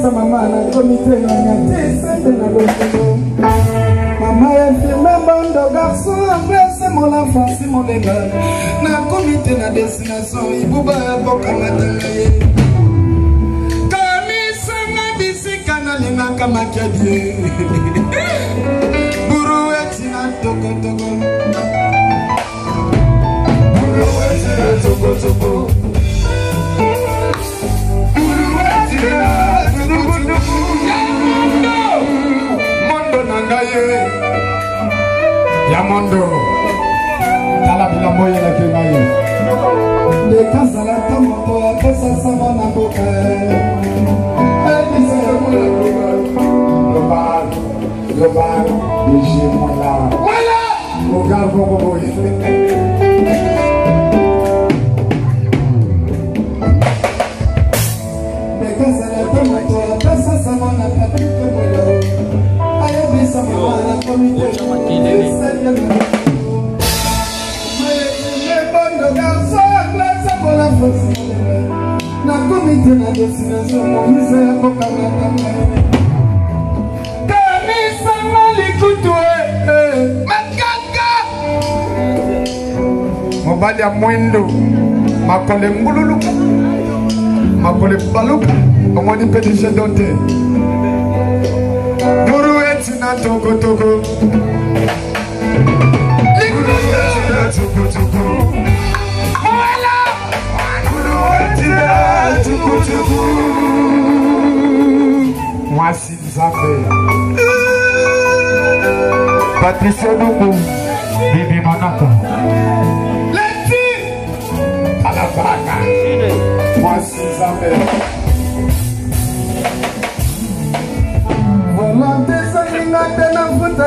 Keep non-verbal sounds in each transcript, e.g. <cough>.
kobebisa mama nazo mitrenanya te esembe na lokolo mama ya firme bondo garson ambese monafansi molenga nakomi te na destination ibuba bokamatanga ye kamisanga bisika nalingaka makadie <laughs> burueti na tokotoko burueti na tokotoko ya mondo tala bilamba oyelaki na ye ndekazalaka moto akosasama na mboka loba ejemola ogar moko boye Thank you. yo otya makelele nakomi te na destination moise ya kokangakanga kanisanga likutu makanga mobali ya mwindo makole ngululuka makole baluka omoni mpe dishedo te duru dance na togo togo. Guru dance na togo togo. Moela. Guru dance na togo togo. Mwasi Zafé. Bibi Manaka. Leti. Alabaka. Mwasi Zafé.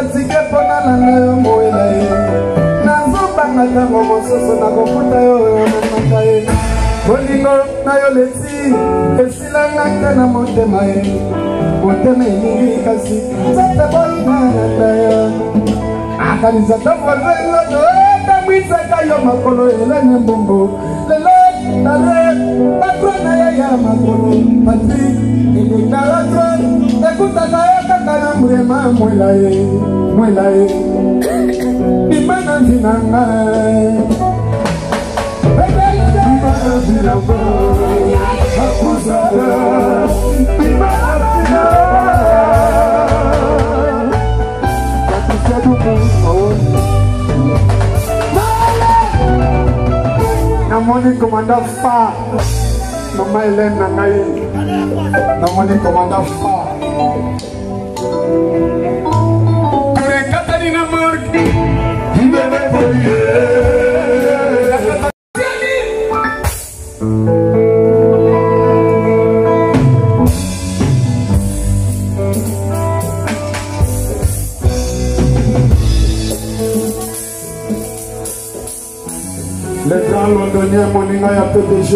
tike mpona nanga yo moyela ye nazobanga ntango mosusu nakokuta yo namaka ye bolingo na yo leti esilanga te na motema ye motema elingi kasi nzete bolinanga yo akanisa tovozengoto etabwisaka yo makolo elene mbongo lelo tale patro na ye ya makolo patrik eleka patro ekutaka yo nanga na murema mwela ye mwela ye bimba na nzinanga namoni komanda fa mama elene na ngai namoni komanda fa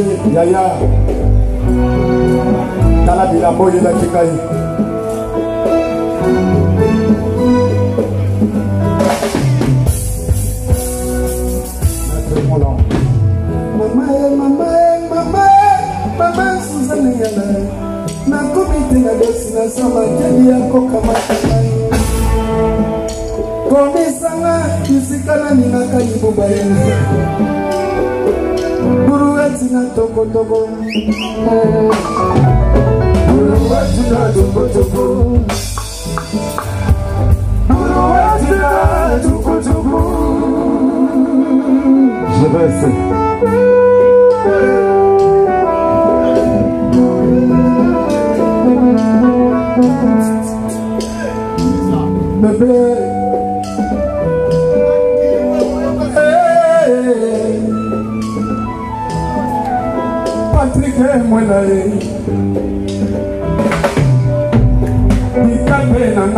marché yaya tala bilamba oyebaki ngai nakomi te na destination makeli ya kokamatana komisanga bisika naningaka libumba ya tuna toko toko. Uruwa tuna toko toko.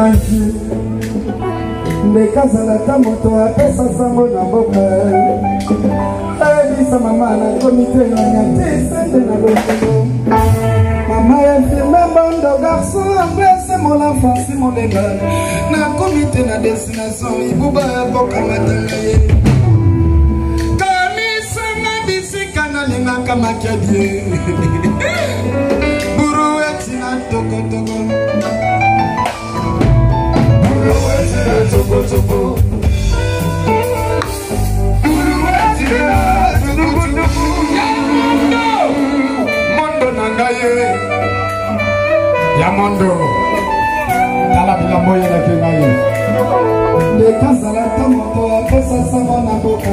mwasi ndeka azalaka moto apesa sango na boka ayebisa mama nakomi te nanya te esende na lokongo mama infirme bondo garso ambesemola franci molenga nakomi te na destination mibuba bokamatanga ye kamisanga bisika nalingaka makiadie <laughs> buru etina tokotoko amondo tala bilambo oyelaki na ye lekazala ntamoto apesasaba na mboka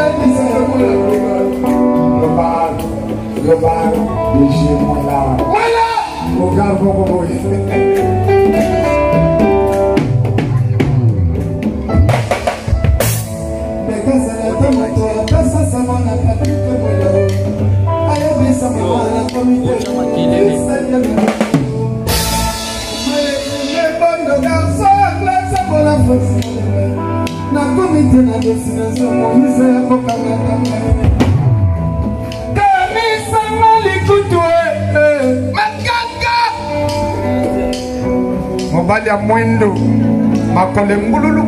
ebisa global global egemola ogar moko boye mwendo makole mbululu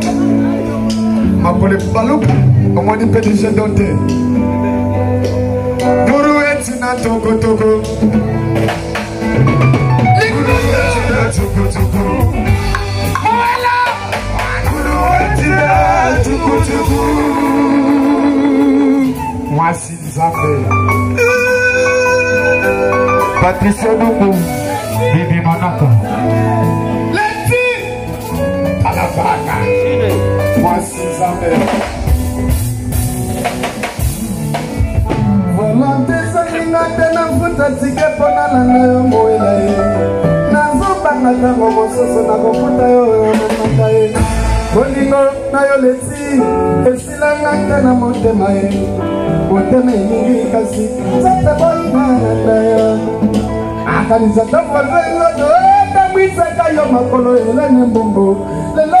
makole balu omoni pedise dote guru Etina na toko toko guru eti na toko Etina mwela guru eti na toko patrice dupu bibi monaco kaka mwasi nzambe volonte esanginga te na mfuta tike mpo nalanga yo moya ye nazobanga ntango mosusu nakofuta yo nanaka ye bolingo na yo leti esilanga te na motema ye motema elingi kasi nzete bolinganata yo akanisa tovozengo totamwisaka yo makolo elene mbongo lelo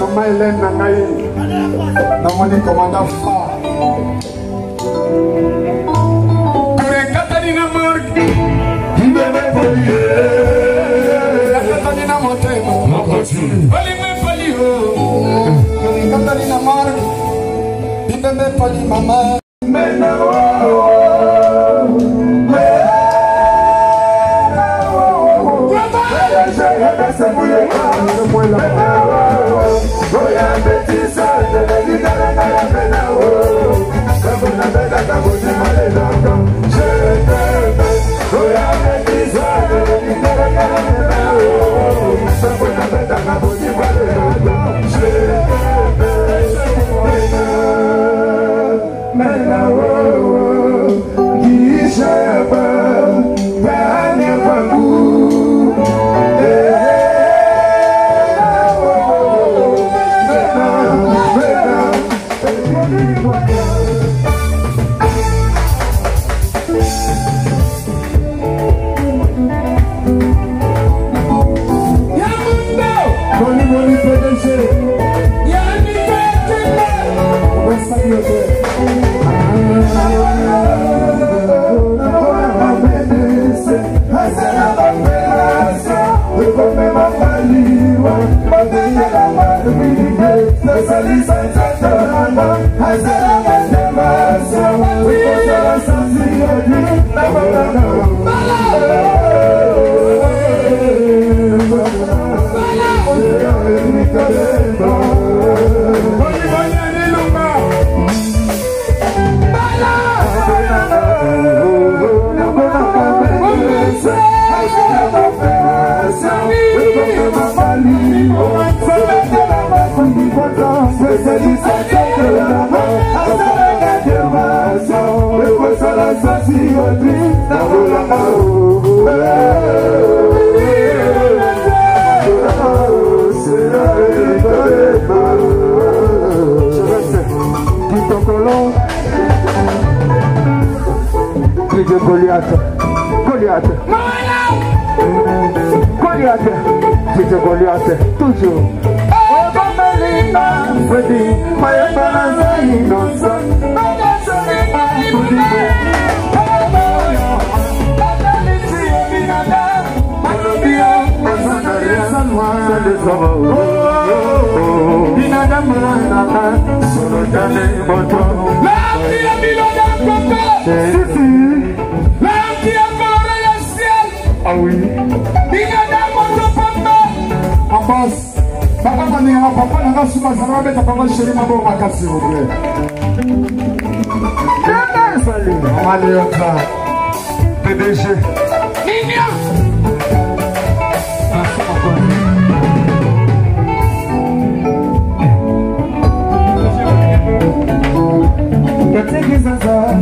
mama elene na ngai namoni komanda fa kurekatanina mark kurekatanina motema balime pali o kurekatanina mark bimeme pali mama Semuela, semuela, semuela. Yes, I de Goliath. Goliath. Goliath. Goliath. Toujours wedding. My I oui. ninganga papa nanga suka azalaka beta papa sheri maboko makasi rodre maliyota pdg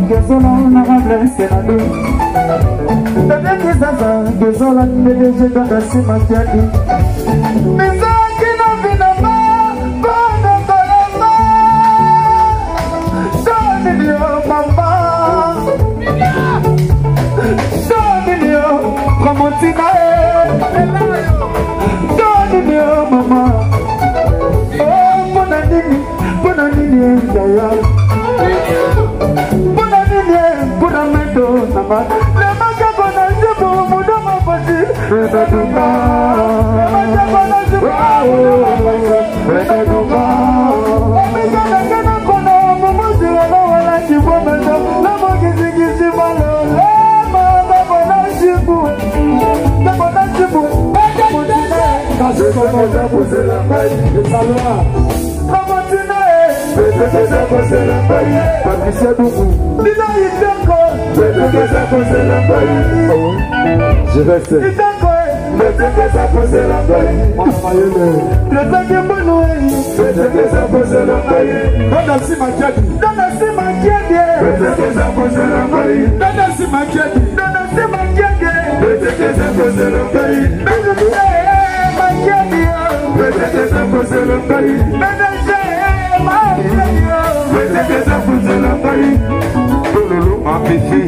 dezola na mablese na do tadeki zaza dezola ndenge jedonga nsima tiaki eza kosala ngai patricia dugu lina itako metuka eza kosala ngai oh, jerese itako metuka eh. eza kosala ngai mamayele oh, tezaki mbano ei eh. metuka eza kosala ngai eh. dada nsima kiadi dada nsima kiadi metuka eza kosala ngai dada nsima kiadi dada nsima kiadi metuka eza kosala ngai makiadi metuka eza kosala ngai dada nsima ezeke eza kuzela ngai tololo mapesi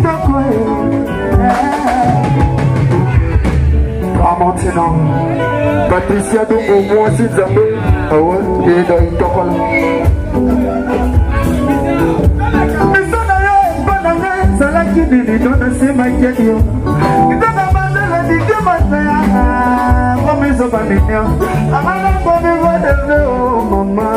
amantina patricia dongo mwasi nzambe awa eyeda itokola miso na yo epa na ngai ezalaki bilito nasemaki yo nzaka mandela dikemataya komizo baminion amana komivodeve o mama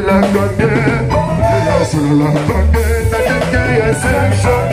la la la la la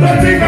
Let it go.